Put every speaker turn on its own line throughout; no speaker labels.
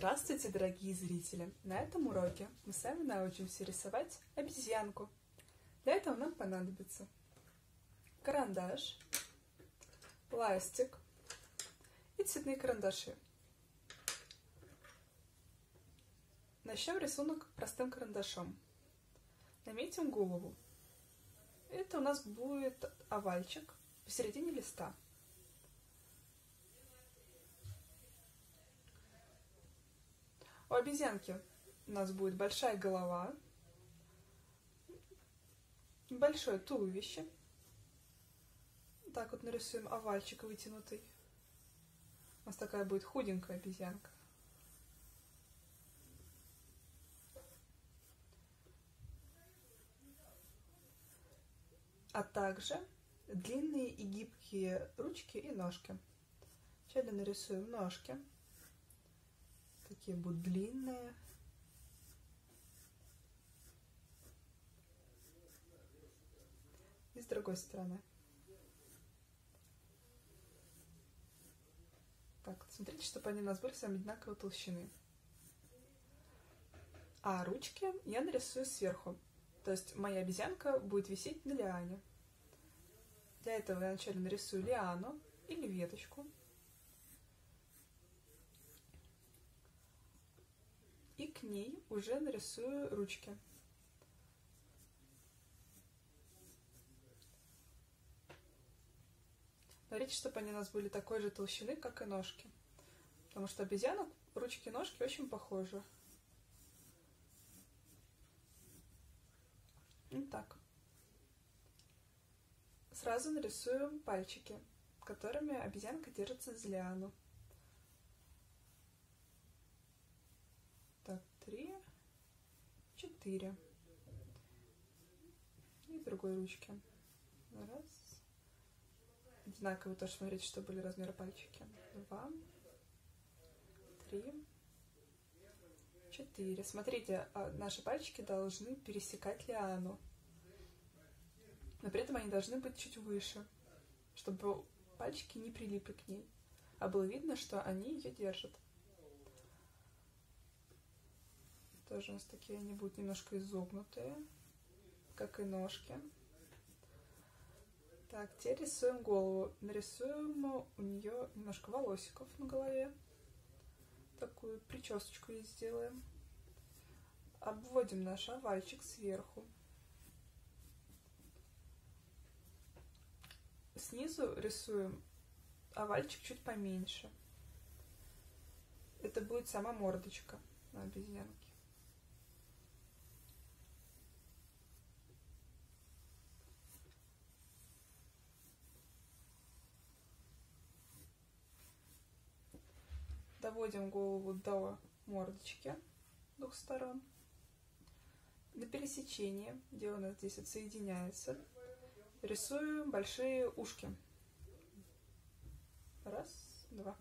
Здравствуйте, дорогие зрители! На этом уроке мы с вами научимся рисовать обезьянку. Для этого нам понадобится карандаш, пластик и цветные карандаши. Начнем рисунок простым карандашом. Наметим голову. Это у нас будет овальчик посередине листа. У обезьянки у нас будет большая голова, большое туловище. Так вот нарисуем овальчик вытянутый. У нас такая будет худенькая обезьянка. А также длинные и гибкие ручки и ножки. Вначале нарисуем ножки такие будут длинные. И с другой стороны. Так, смотрите, чтобы они у нас были с вами одинаковой толщины. А ручки я нарисую сверху. То есть моя обезьянка будет висеть на лиане. Для этого я вначале нарисую лиану или веточку. и к ней уже нарисую ручки. Смотрите, чтобы они у нас были такой же толщины, как и ножки. Потому что обезьянок ручки и ножки очень похожи. Итак. Сразу нарисуем пальчики, которыми обезьянка держится за лиану. Три, четыре. И другой ручки. Раз. Одинаково тоже смотрите, что были размеры пальчики. Два, три, четыре. Смотрите, а, наши пальчики должны пересекать лиану. Но при этом они должны быть чуть выше, чтобы пальчики не прилипли к ней. А было видно, что они ее держат. Тоже у нас такие они будут немножко изогнутые, как и ножки. Так, теперь рисуем голову. Нарисуем у нее немножко волосиков на голове. Такую причесочку ей сделаем. Обводим наш овальчик сверху. Снизу рисуем овальчик чуть поменьше. Это будет сама мордочка на обезьянке. Доводим голову до мордочки двух сторон. На пересечении, где у нас здесь отсоединяется, рисуем большие ушки. Раз, два.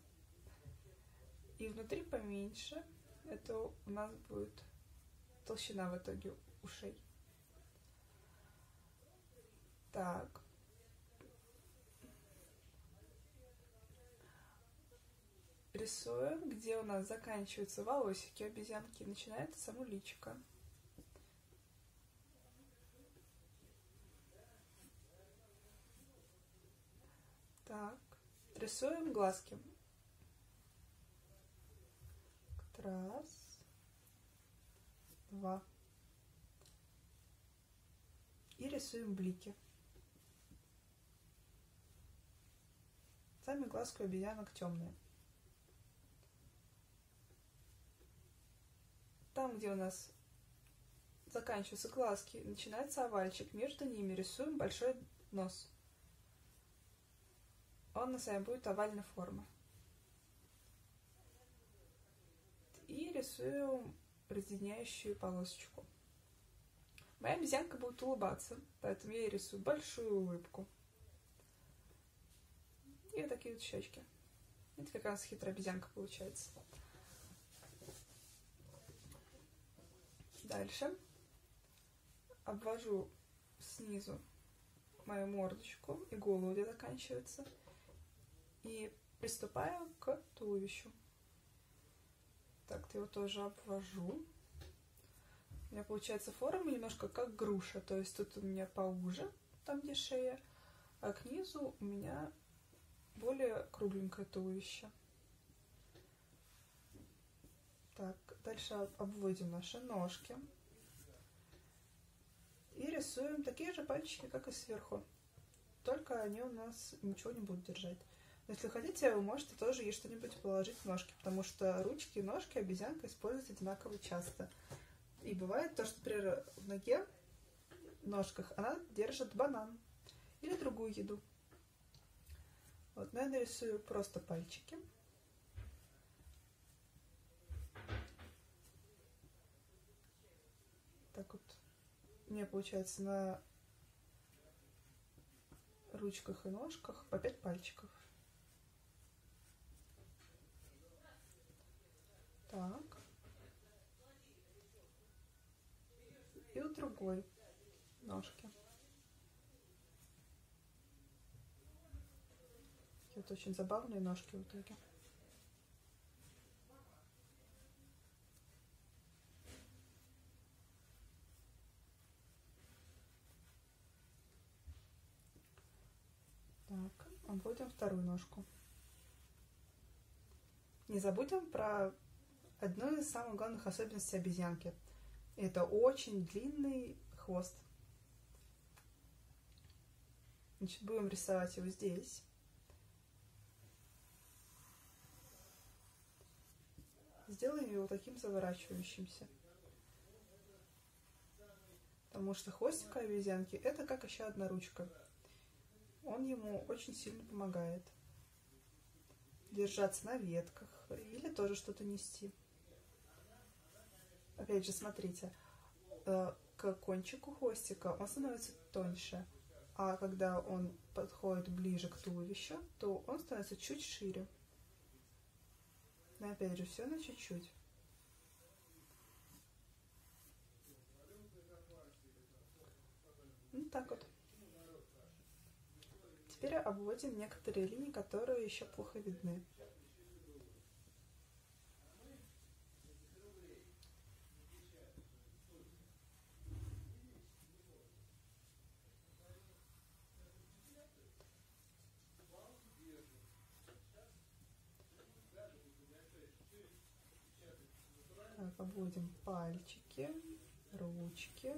И внутри поменьше. Это у нас будет толщина в итоге ушей. Так. Рисуем, где у нас заканчиваются волосики обезьянки, начинается само личико. Так, рисуем глазки. Раз, два. И рисуем блики. Сами глазки у обезьянок темные. Там, где у нас заканчиваются глазки, начинается овальчик. Между ними рисуем большой нос. Он на самом будет овальной формы. И рисуем разъединяющую полосочку. Моя обезьянка будет улыбаться, поэтому я рисую большую улыбку. И такие вот щечки. Какая у нас хитрая обезьянка получается. Дальше обвожу снизу мою мордочку и голову, где заканчивается, и приступаю к туловищу. Так, его тоже обвожу. У меня получается форма немножко как груша, то есть тут у меня поуже, там где шея, а к низу у меня более кругленькое туловище. Так, дальше обводим наши ножки. И рисуем такие же пальчики, как и сверху. Только они у нас ничего не будут держать. Но если хотите, вы можете тоже ей что-нибудь положить в ножки, потому что ручки и ножки обезьянка использует одинаково часто. И бывает то, что, например, в ноге, в ножках, она держит банан или другую еду. Вот, но я нарисую просто пальчики. Так вот, у меня получается на ручках и ножках по 5 пальчиков. Так. И у другой ножки. вот очень забавные ножки в итоге. Так, обводим вторую ножку. Не забудем про одну из самых главных особенностей обезьянки. Это очень длинный хвост. Значит, будем рисовать его здесь. Сделаем его таким заворачивающимся. Потому что хвостик обезьянки это как еще одна ручка. Он ему очень сильно помогает держаться на ветках или тоже что-то нести. Опять же, смотрите, э, к кончику хвостика он становится тоньше, а когда он подходит ближе к туловищу, то он становится чуть шире. Но опять же, все на чуть-чуть. Ну, так вот. Теперь обводим некоторые линии, которые еще плохо видны. Обводим пальчики, ручки.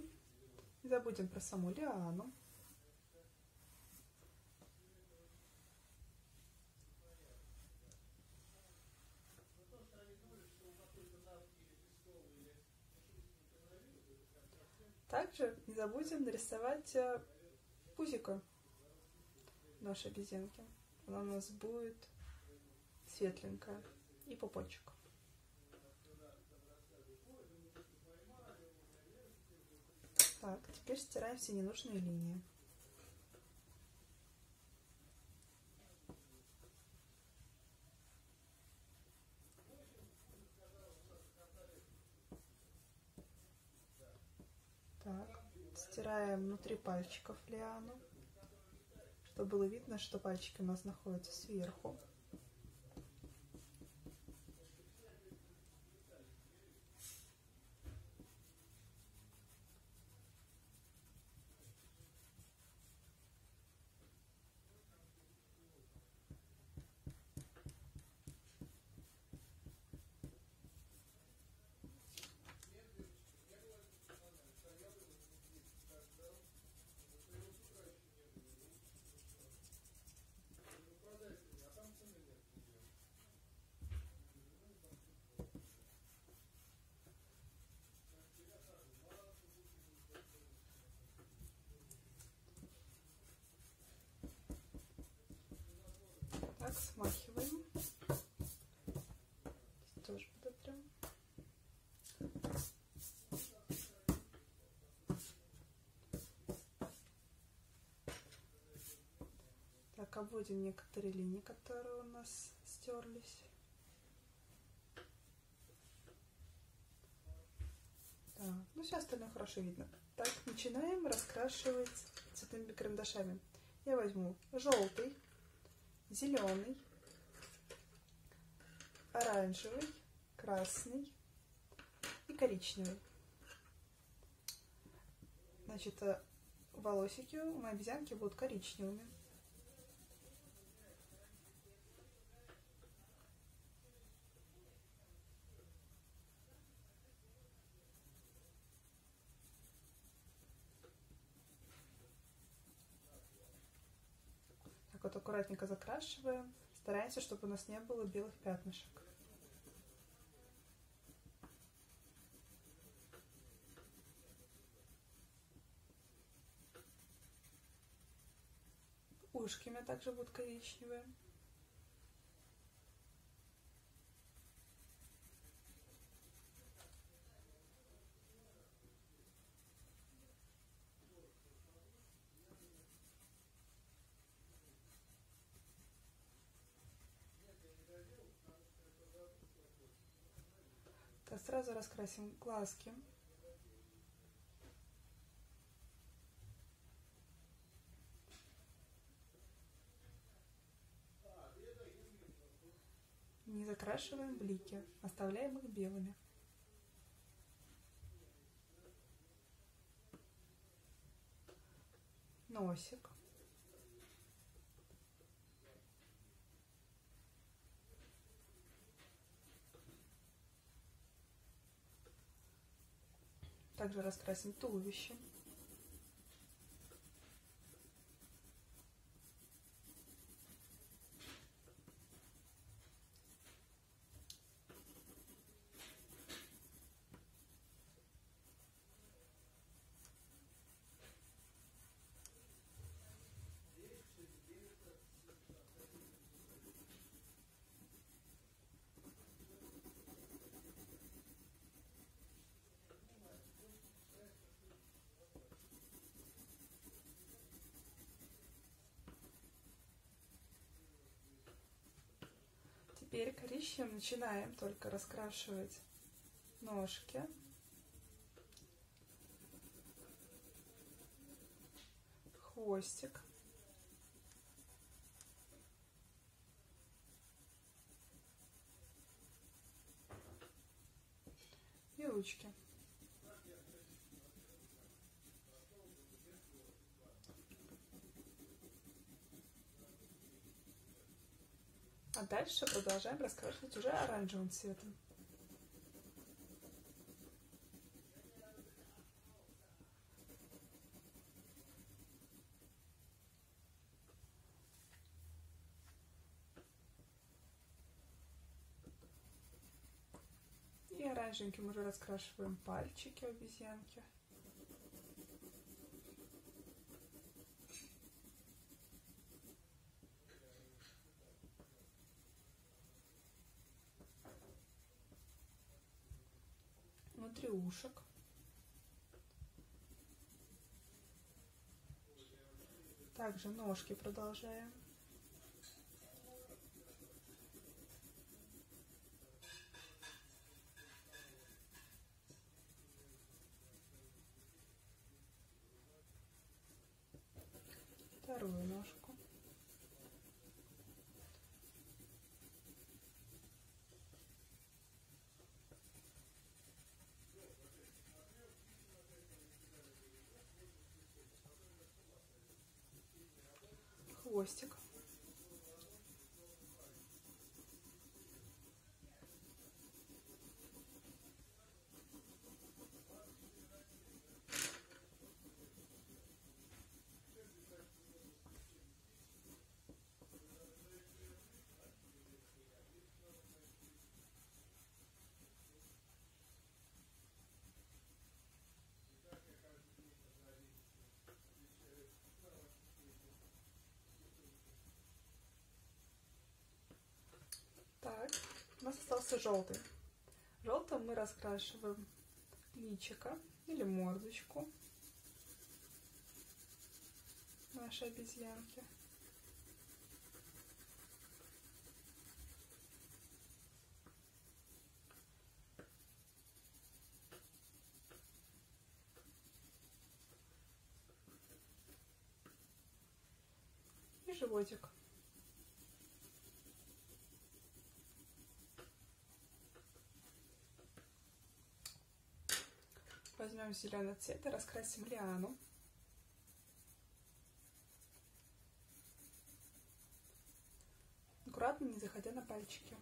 Не забудем про саму лиану. Также не забудем нарисовать э, пузико нашей обезьянки. Она у нас будет светленькая и пупочек. Так, теперь стираем все ненужные линии. Так, стираем внутри пальчиков лиану, чтобы было видно, что пальчики у нас находятся сверху. Так, смахиваем. Здесь тоже подотрем. Обводим некоторые линии, которые у нас стерлись. Так, ну все остальное хорошо видно. Так, начинаем раскрашивать цветными карандашами. Я возьму желтый зеленый, оранжевый, красный и коричневый. Значит, э, волосики у моей обезьянки будут коричневыми. Так вот аккуратненько закрашиваем. Стараемся, чтобы у нас не было белых пятнышек. Ушки у меня также будут коричневые. Сразу раскрасим глазки. Не закрашиваем блики, оставляем их белыми. Носик. Также раскрасим туловище. Теперь коричневым начинаем только раскрашивать ножки. Хвостик. И ручки. Дальше продолжаем раскрашивать уже оранжевым цветом. И оранжевеньким уже раскрашиваем пальчики обезьянки. внутри ушек. Также ножки продолжаем. Вторую ножку. Хвостик. Так, остался желтый. Желтым мы раскрашиваем личико или мордочку нашей обезьянки. И животик. Возьмем зеленый цвет и раскрасим лиану. Аккуратно, не заходя на пальчики.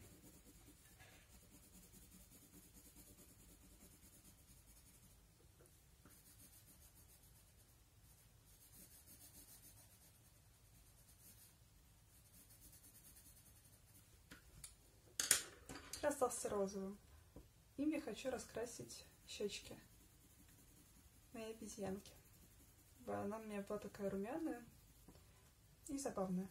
остался розовым. Им я хочу раскрасить щечки моей обезьянки. Она у меня была такая румяная и забавная.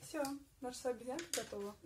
Все, наша обезьянка готова.